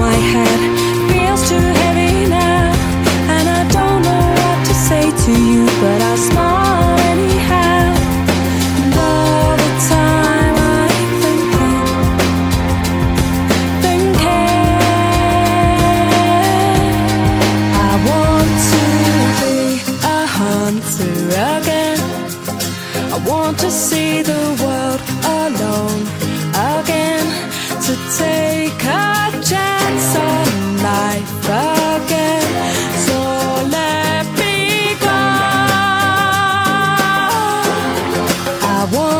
my head. Feels too heavy now And I don't know what to say to you But I smile anyhow. And all the time I'm thinking Thinking I want to be a hunter again. I want to see the world want